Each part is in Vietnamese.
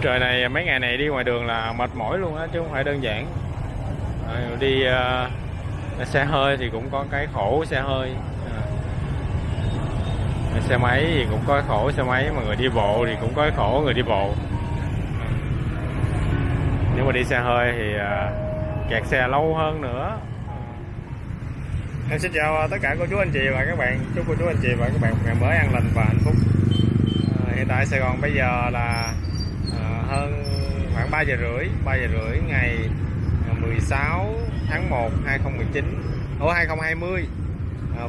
trời này mấy ngày này đi ngoài đường là mệt mỏi luôn á chứ không phải đơn giản. À, đi uh, xe hơi thì cũng có cái khổ xe hơi. À, xe máy thì cũng có khổ xe máy mà người đi bộ thì cũng có khổ người đi bộ. Nếu mà đi xe hơi thì uh, kẹt xe lâu hơn nữa. Em xin chào tất cả cô chú anh chị và các bạn. Chúc cô chú anh chị và các bạn một ngày mới an lành và hạnh phúc. À, Hiện tại Sài Gòn bây giờ là hơn khoảng 3 giờ rưỡi 3 giờ rưỡi ngày 16 tháng 1 2019 ở 2020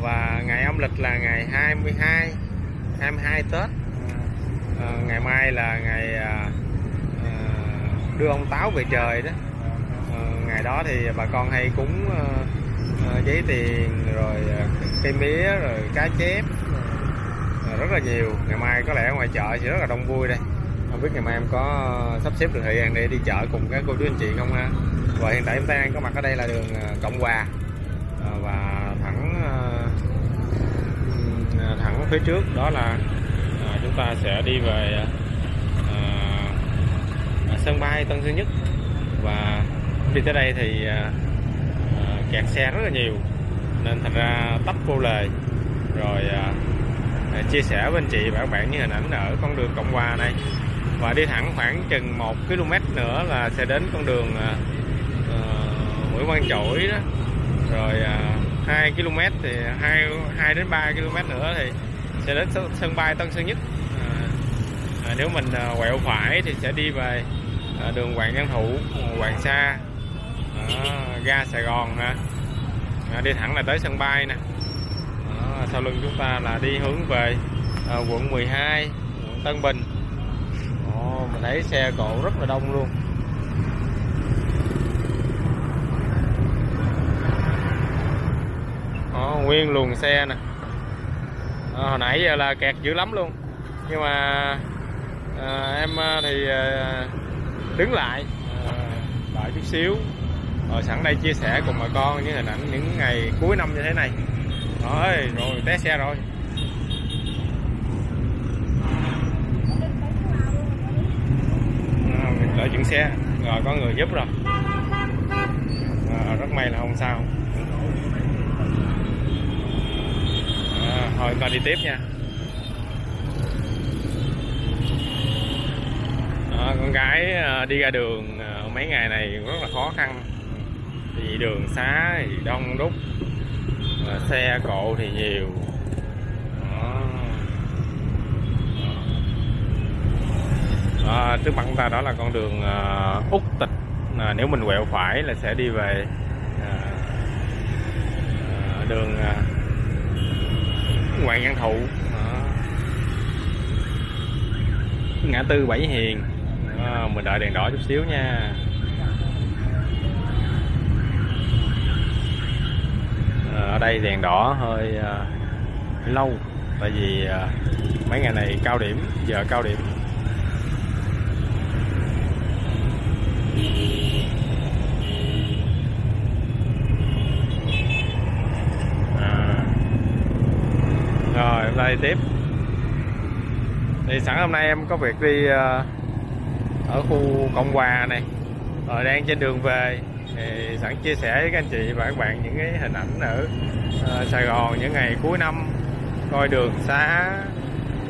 Và ngày âm lịch là ngày 22 22 Tết. À, Ngày mai là ngày à, à, đưa ông Táo về trời đó. À, Ngày đó thì bà con hay cúng à, à, giấy tiền rồi à, cây mía rồi cá chép à, rất là nhiều. Ngày mai có lẽ ngoài chợ sẽ rất là đông vui đây không biết ngày mai em có ờ, sắp xếp được thời gian để đi chợ cùng các cô chú anh chị không ha? Và hiện tại em đang có mặt ở đây là đường ờ, cộng hòa. Ờ, và thẳng ừ, thẳng phía trước đó là chúng ta sẽ đi về sân bay Tân Sơn Nhất. Và đi tới đây thì kẹt xe rất là nhiều. Nên thành ra tấp vô lề. Rồi chia sẻ với anh chị và các bạn những hình ảnh ở con đường Cộng Hòa này và đi thẳng khoảng chừng 1 km nữa là sẽ đến con đường à, à, Nguyễn Văn Chổi đó. Rồi à, uh, 2 km thì 2 2 đến 3 km nữa thì sẽ đến sân bay Tân Sơn Nhất. À, à, nếu mình à, quẹo phải thì sẽ đi về à, đường Hoàng Văn Thụ Hoàng Sa đó, ga Sài Gòn nè. À, đi thẳng là tới sân bay nè. Đó, sau lưng chúng ta là đi hướng về à, quận 12 quận Tân Bình mình thấy xe cộ rất là đông luôn. Đó, nguyên luồng xe nè. À, hồi nãy giờ là kẹt dữ lắm luôn. Nhưng mà à, em ờ, thì à, đứng lại à, đợi chút xíu. Rồi sẵn đây chia sẻ cùng bà con những hình ảnh những ngày cuối năm như thế này. Rồi rồi té xe rồi à, mình đợi chuyển xe. Rồi có người giúp rồi. À, rất may là không sao. À, thôi con đi tiếp nha. À, con gái ờ, đi ra đường ờ, mấy ngày này rất là khó khăn. Thì đường xá thì đông đúc xe cộ thì nhiều đó. À, trước mặt chúng ta đó là con đường à, úc tịch. À, nếu mình quẹo phải là sẽ đi về à, à, đường à, Hoàng Văn Thụ. À. ngã tư Bảy Hiền. À, mình đợi đèn đỏ chút xíu nha. Ờ, ở đây đèn đỏ hơi à, lâu tại vì à, mấy ngày này cao điểm giờ cao điểm à rồi tiếp. Thì sẵn hôm nay em có việc đi ờ, ở khu cộng hòa này. Rồi đang trên đường về. Thì sẵn chia sẻ với các anh chị và các bạn những cái hình ảnh ở ờ, Sài Gòn những ngày cuối năm. Coi đường xá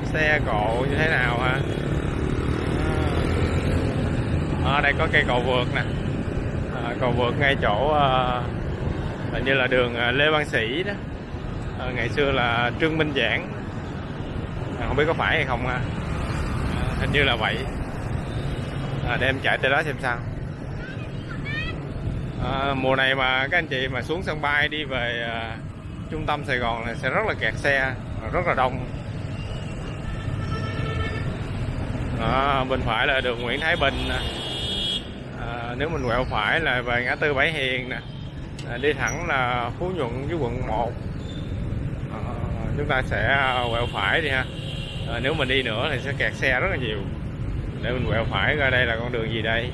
xe cộ như thế nào ha? Ờ, ở à, đây có cây cầu vượt nè. À, cầu vượt ngay chỗ uh, hình như là đường Lê Văn Sĩ đó. À, ngày xưa là Trương Minh Giảng. À, không biết có phải hay không ha. À, hình như là vậy. À, để em chạy tới đó xem sao. À, mùa này mà các anh chị mà xuống sân bay đi về à, trung tâm Sài Gòn này sẽ rất là kẹt xe rất là đông. À, bên phải là đường Nguyễn Thái Bình nè. À, nếu mình quẹo phải là về ngã tư Bảy Hiền nè. À, đi thẳng là Phú Nhuận với quận 1 à, chúng ta sẽ à, quẹo phải đi ha à, nếu mình đi nữa thì sẽ kẹt xe rất là nhiều. Để mình quẹo phải ra đây là con đường gì đây.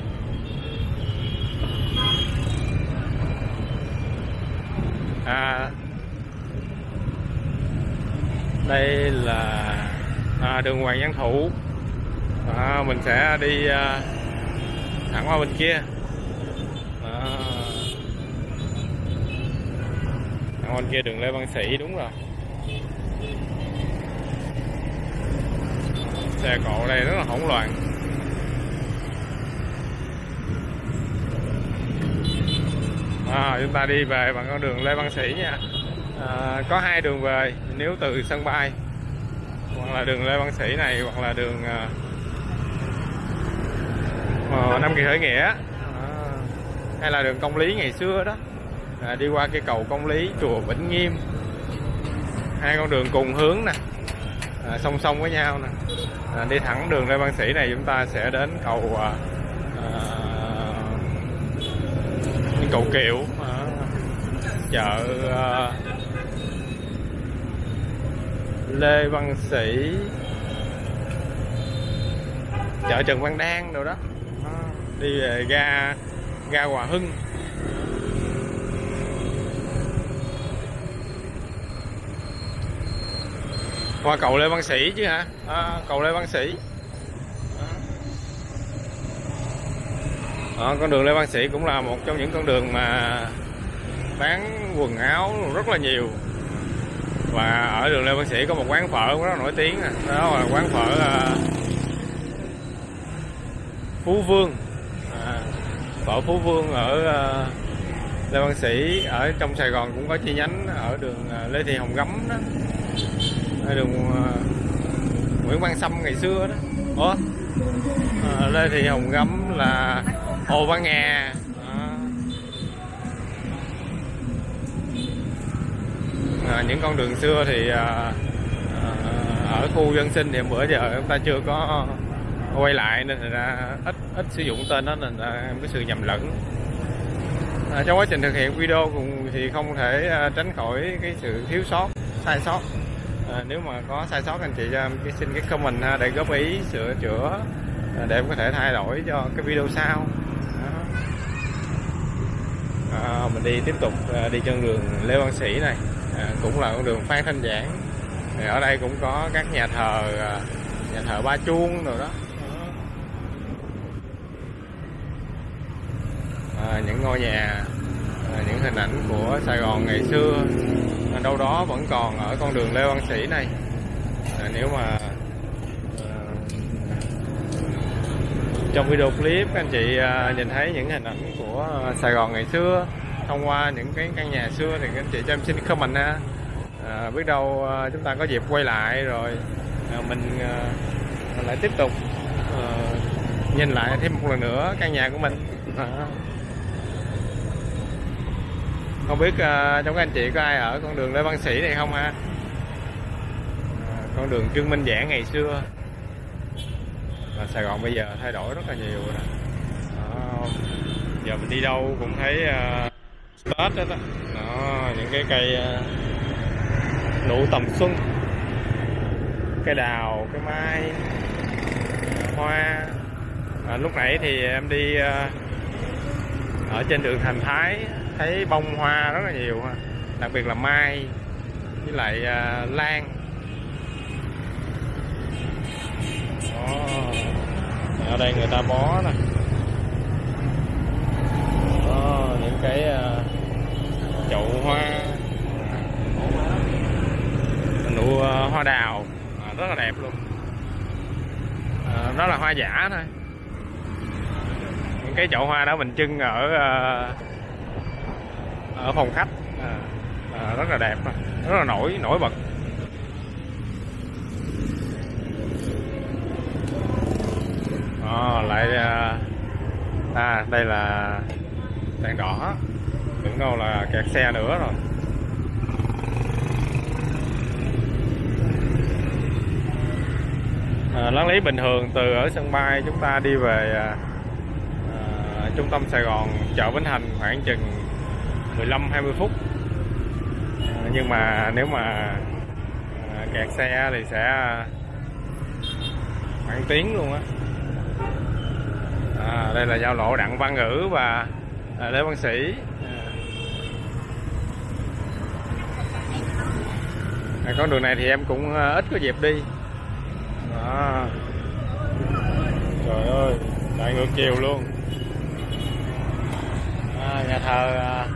À, đây là à, đường Hoàng Văn Thụ. À, mình sẽ đi à, thẳng qua bên kia. À, thẳng bên kia đường Lê Văn Sĩ đúng rồi. Xe cộ đây rất là hỗn loạn. À, chúng ta đi về bằng con đường Lê Văn Sĩ nha. À, có hai đường về nếu từ sân bay hoặc là đường Lê Văn Sĩ này hoặc là đường à, ờ, Nam Kỳ Khởi Nghĩa. À, hay là đường Công Lý ngày xưa đó. À, đi qua cây cầu Công Lý chùa Vĩnh Nghiêm. Hai con đường cùng hướng nè. À, song song với nhau nè à, đi thẳng đường Lê Văn Sĩ này chúng ta sẽ đến cầu à, à, cầu Kiệu à, chợ à, Lê Văn Sĩ chợ Trần Văn Đan rồi đó. À, đi về ga ga Hòa Hưng. Qua cầu Lê Văn Sĩ chứ hả? À, cầu Lê Văn Sĩ. À, con đường Lê Văn Sĩ cũng là một trong những con đường mà bán quần áo rất là nhiều. Và ở đường Lê Văn Sĩ có một quán phở rất là nổi tiếng đó là quán phở à, Phú Vương. À, phở Phú Vương ở à, Lê Văn Sĩ ở trong Sài Gòn cũng có chi nhánh ở đường à, Lê Thị Hồng Gấm đó ở đường à, Nguyễn Văn Sâm ngày xưa đó. Ủa? À, đây thì Hồng Gấm là Hồ Văn Nga à. à, những con đường xưa thì à, à, ở khu dân sinh thì bữa giờ chúng ta chưa có quay lại nên là ít ít sử dụng tên đó nên là em có sự nhầm lẫn. À, trong quá trình thực hiện video cùng thì không thể à, tránh khỏi cái sự thiếu sót sai sót à, nếu mà có sai sót anh chị um, cho em xin cái comment ha, để góp ý sửa chữa à, để em có thể thay đổi cho cái video sau. À, mình đi tiếp tục à, đi trên đường Lê Văn Sĩ này. À, cũng là con đường Phan Thanh Giảng. Thì ở đây cũng có các nhà thờ à, nhà thờ Ba Chuông rồi đó. À, những ngôi nhà à, những hình ảnh của Sài Gòn ngày xưa đâu đó vẫn còn ở con đường Lê Văn Sĩ này. À, nếu mà à, trong video clip các anh chị à, nhìn thấy những hình ảnh của Sài Gòn ngày xưa thông qua những cái căn nhà xưa thì các anh chị cho em xin comment ha à, biết đâu à, chúng ta có dịp quay lại rồi à, mình à, lại tiếp tục à, nhìn lại thêm một lần nữa căn nhà của mình. À không biết uh, trong các anh chị có ai ở con đường Lê Văn Sĩ này không ha? À, con đường Trương Minh Giảng ngày xưa. Và Sài Gòn bây giờ thay đổi rất là nhiều rồi đó. giờ mình đi đâu cũng thấy uh, Tết đó, đó. đó những cái cây à, uh, nụ tầm xuân. Cây đào cây mai hoa. À, lúc nãy thì em đi uh, ở trên đường Thành Thái thấy bông hoa rất là nhiều ha. Đặc biệt là mai với lại uh, lan. Oh. ở đây người ta bó nè. Những cái uh, chậu hoa. Nụ uh, hoa đào. À, rất là đẹp luôn. À, đó là hoa giả thôi. Những cái chậu hoa đó mình trưng ở uh, ở phòng khách. À, à, rất là đẹp rất là nổi nổi bật. À, lại à đây là đèn đỏ. Tưởng đâu là kẹt xe nữa rồi. À, lán lý bình thường từ ở sân bay chúng ta đi về à, à trung tâm Sài Gòn chợ Bến Thành khoảng chừng 15 20 phút. À, nhưng mà nếu mà à, kẹt xe thì sẽ khoảng tiếng luôn á. À, đây là giao lộ Đặng Văn Ngữ và à, Lê Văn Sĩ. À, con đường này thì em cũng ờ, ít có dịp đi. Đó. trời ơi lại ngược chiều luôn. À, nhà thờ à,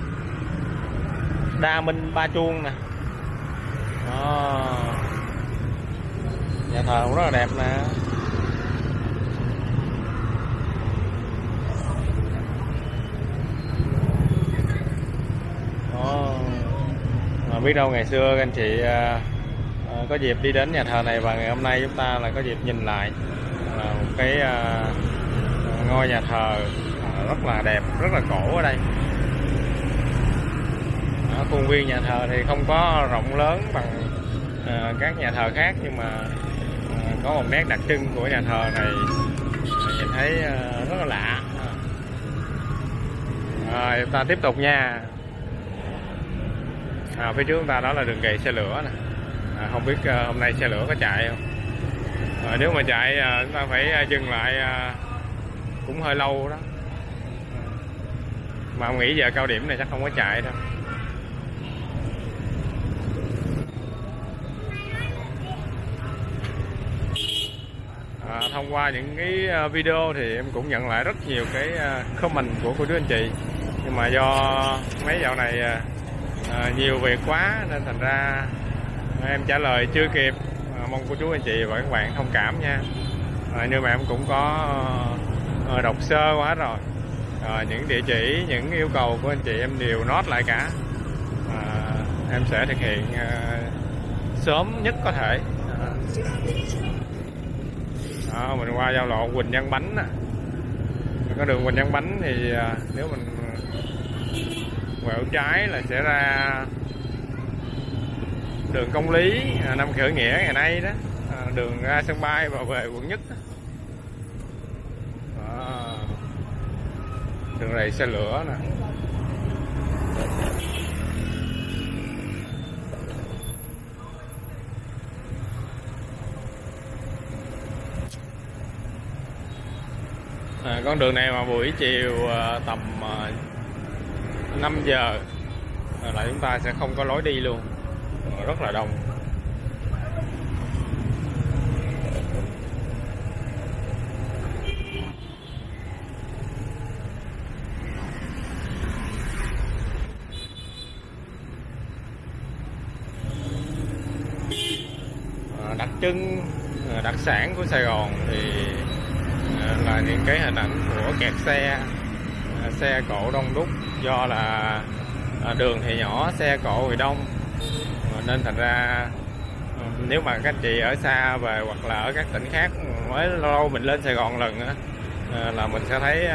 đa minh, ba chuông nè đó. nhà thờ cũng rất là đẹp nè đó. mà biết đâu ngày xưa các anh chị à, à, có dịp đi đến nhà thờ này và ngày hôm nay chúng ta là có dịp nhìn lại à, một cái ngôi nhà thờ rất là đẹp, rất là cổ ở đây ở khuôn viên nhà thờ thì không có rộng lớn bằng à, các nhà thờ khác nhưng mà à, có một nét đặc trưng của nhà thờ này nhìn thấy à, rất là lạ. Rồi chúng ta tiếp tục nha. À, phía trước chúng ta đó là đường gậy xe lửa nè. À, không biết à, hôm nay xe lửa có chạy không? À, nếu mà chạy à, chúng ta phải à, dừng lại à, cũng hơi lâu đó. Mà nghĩ giờ cao điểm này chắc không có chạy đâu à, thông qua những cái ờ, video thì em cũng nhận lại rất nhiều cái ờ, comment của cô chú anh chị. Nhưng mà do mấy dạo này à, nhiều việc quá nên thành ra em trả lời chưa kịp. À, mong cô chú anh chị và các bạn thông cảm nha. À, nhưng mà em cũng có à, đọc sơ quá rồi. À, những địa chỉ những yêu cầu của anh chị em đều nốt lại cả. À, em sẽ thực hiện à, sớm nhất có thể. à. Đó, mình qua giao lộ Quỳnh Văn Bánh nè có đường Quỳnh Văn Bánh thì à, nếu mình quẹo trái là sẽ ra đường công lý à, năm khởi nghĩa ngày nay đó à, đường ra sân bay và về quận nhất. Đó. đường này xe lửa nè à, con đường này mà buổi chiều à, tầm à, 5 giờ là chúng ta sẽ không có lối đi luôn. Rất là đông. À, đặc trưng à, đặc sản của Sài Gòn thì là những cái hình ảnh của kẹt xe à, xe cộ đông đúc. Do là à, đường thì nhỏ, xe cộ thì đông. Nên thành ra ừ, nếu mà các anh chị ở xa về hoặc là ở các tỉnh khác, mới lâu mình lên Sài Gòn lần à, là mình sẽ thấy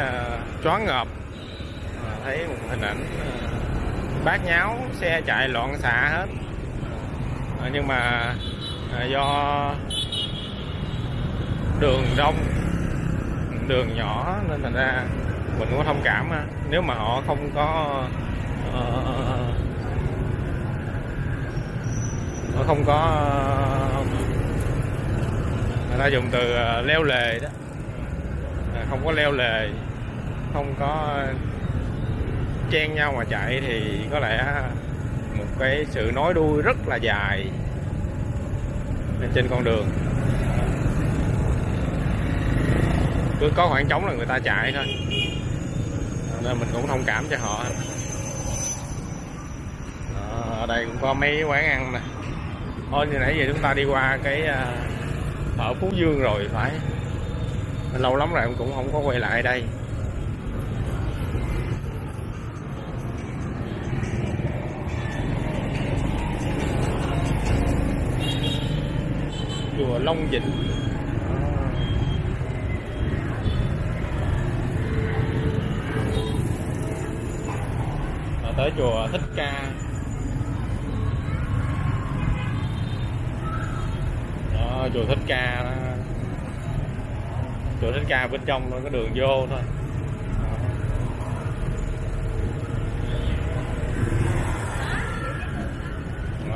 choáng ngợp. Thấy một hình ảnh bát nháo, xe chạy loạn xạ hết. Nhưng mà do đường đông đường nhỏ nên thành ra mình cũng thông cảm nếu mà họ không có uh, họ không có người ta dùng từ ờ, leo lề đó. Ờ, không có leo lề không có chen nhau mà chạy thì có lẽ một cái sự nói đuôi rất là dài trên con đường. Cứ có khoảng trống là người ta chạy thôi. Nên mình cũng thông cảm cho họ. À, ở đây cũng có mấy quán ăn nè. Thôi như nãy giờ chúng ta đi qua cái à, ở Phú Dương rồi phải. Lâu lắm rồi em cũng không có quay lại đây. Chùa Long Vịnh. Tới chùa Thích Ca đó, chùa Thích Ca đó. chùa Thích Ca bên trong nó có đường vô thôi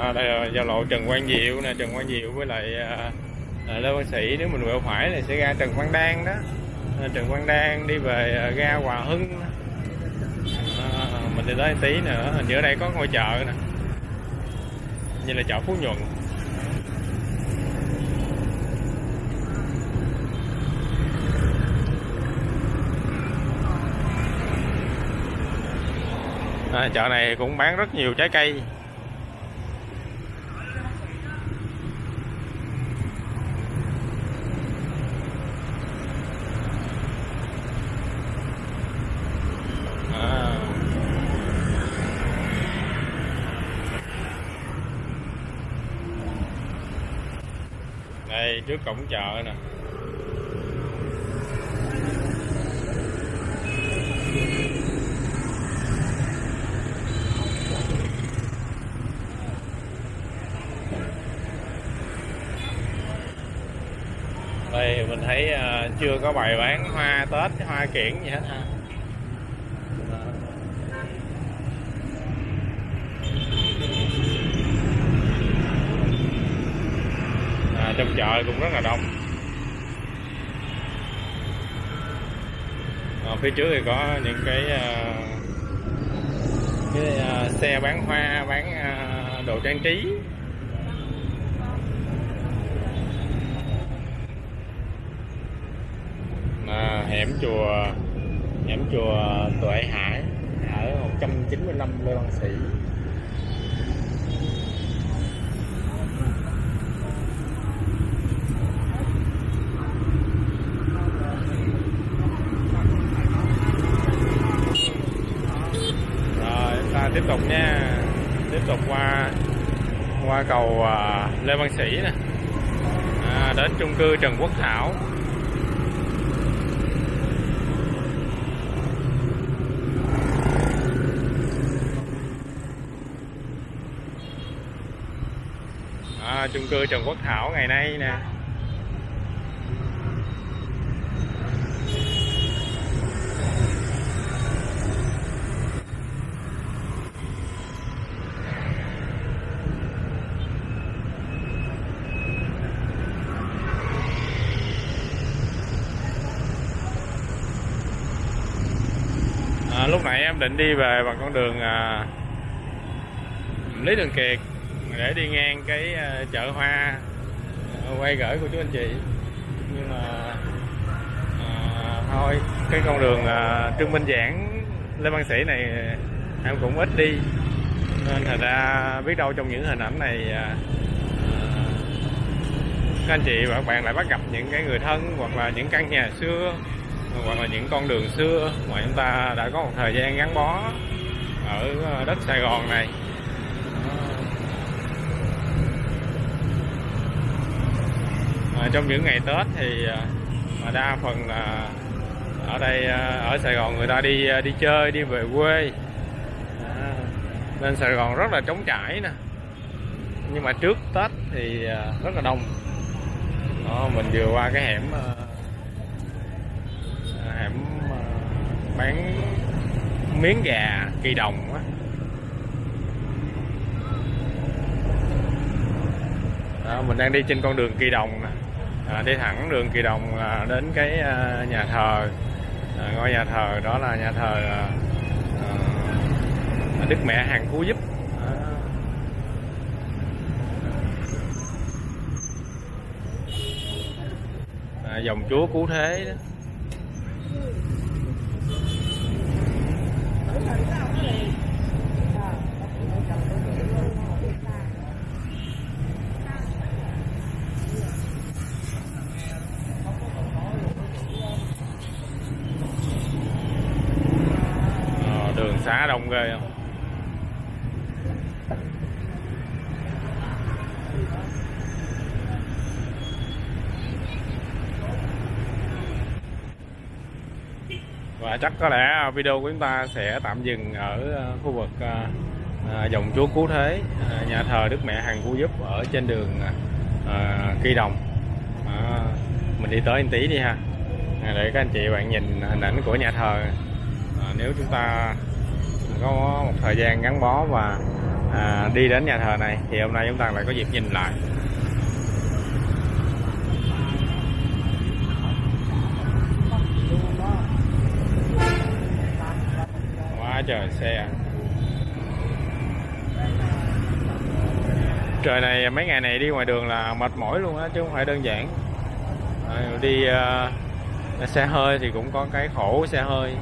à, đây là giao lộ Trần Quang Diệu nè Trần Quang Diệu với lại à, à Lê Văn Sĩ nếu mình quẹo phải thì sẽ ra Trần Quang Đan đó à, Trần Quang Đan đi về à, ga Hòa Hưng đó mình đi tới tí nữa hình như ở đây có ngôi chợ nè. Như là chợ phú nhuận. À, chợ này cũng bán rất nhiều trái cây. Đây, trước cổng chợ nè. Đây, mình thấy ờ, chưa có bày bán hoa tết, hoa kiển gì hết ha à, trong chợ cũng rất là đông. À, phía trước thì có những cái uh, cái uh, xe bán hoa bán uh, đồ trang trí. À, hẻm chùa hẻm chùa Tuệ Hải ở 195 Lê Văn Sĩ rồi ta tiếp tục nha tiếp tục qua qua cầu à, Lê Văn Sĩ nè. À, đến chung cư Trần Quốc Thảo. À, chung cư Trần Quốc Thảo ngày nay nè à, lúc nãy em định đi về bằng con đường à, Lý Thường Kiệt để đi ngang cái à, chợ hoa à, quay gửi của chú anh chị. Nhưng mà à, thôi cái con đường à, Trương Minh Giảng Lê Văn Sĩ này à, em cũng ít đi. Nên thật ra biết đâu trong những hình ảnh này à, các anh chị và các bạn lại bắt gặp những cái người thân hoặc là những căn nhà xưa hoặc là những con đường xưa mà chúng ta đã có một thời gian gắn bó ở ờ, đất Sài Gòn này. À, trong những ngày Tết thì ờ, mà đa phần là ở đây ở Sài Gòn người ta đi đi chơi đi về quê. À, nên Sài Gòn rất là trống trải nè. Nhưng mà trước Tết thì rất là đông. Đó, mình vừa qua cái hẻm bán miếng gà kỳ đồng á. Đó, mình đang đi trên con đường kỳ đồng nè. À, đi thẳng đường kỳ đồng à, đến cái à, nhà thờ. À, ngôi nhà thờ đó là nhà thờ à, à, đức mẹ hàng cứu giúp. À, dòng chúa cứu thế đó. Ờ, đường xá đông ghê không và chắc có lẽ video của chúng ta sẽ tạm dừng ở ờ, khu vực ờ, ờ, dòng chúa cứu thế nhà thờ đức mẹ hằng cứu giúp ở trên đường kỳ đồng. Mình đi tới anh tí đi ha. Để các anh chị bạn nhìn hình ảnh của nhà thờ. Nếu chúng ta có một thời gian gắn bó và à, đi đến nhà thờ này thì hôm nay chúng ta lại có dịp nhìn lại quá trời xe trời này mấy ngày này đi ngoài đường là mệt mỏi luôn á chứ không phải đơn giản. À, đi uh, xe hơi thì cũng có cái khổ xe hơi.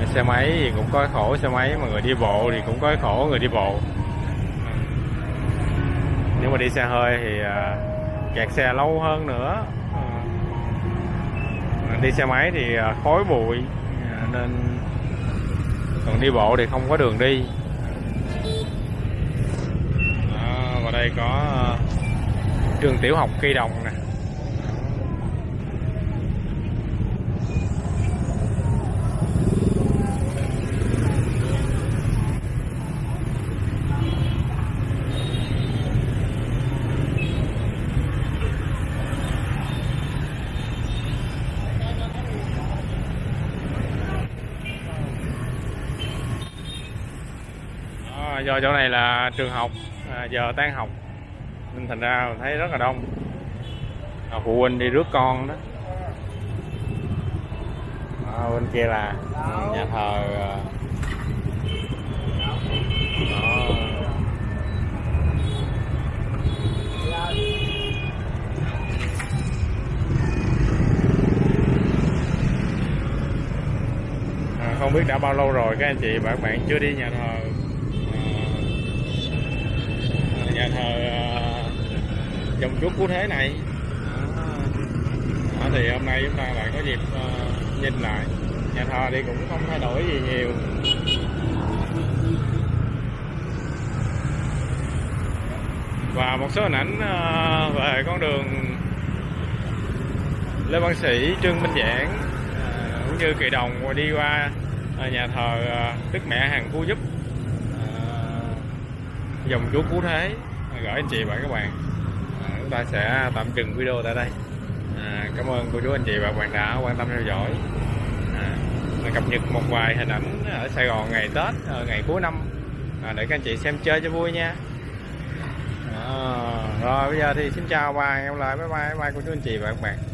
À, xe máy thì cũng có khổ xe máy mà người đi bộ thì cũng có khổ người đi bộ. Nếu mà đi xe hơi thì à, kẹt xe lâu hơn nữa. Đi xe máy thì khói bụi nên còn đi bộ thì không có đường đi. Đó, và đây có ờ, trường tiểu học Kỳ Đồng nè Đó, do chỗ này là trường học à, giờ tan học. Nên thành ra thấy rất là đông. À, phụ huynh đi rước con đó. À, bên kia là nhà thờ à. À, không biết đã bao lâu rồi các anh chị và các bạn chưa đi nhà thờ nhà thờ à, dòng chúa cứu thế này. Đó, thì hôm nay chúng ta lại có dịp à, nhìn lại. Nhà thờ thì cũng không thay đổi gì nhiều. Và một số hình ảnh à, về con đường Lê Văn Sĩ, Trương Minh Giảng à, cũng như Kỳ Đồng đi qua à, nhà thờ Đức Mẹ Hàng Cứu Giúp dòng chúa cứu thế gửi anh chị và các bạn. À, chúng ta sẽ tạm dừng video tại đây. À, cảm ơn cô chú anh chị và các bạn đã quan tâm theo dõi. À, cập nhật một vài hình ảnh ở Sài Gòn ngày Tết ờ, ngày cuối năm à, để các anh chị xem chơi cho vui nha. À, rồi bây giờ thì xin chào và hẹn gặp lại. Bye bye bye cô chú anh chị và các bạn.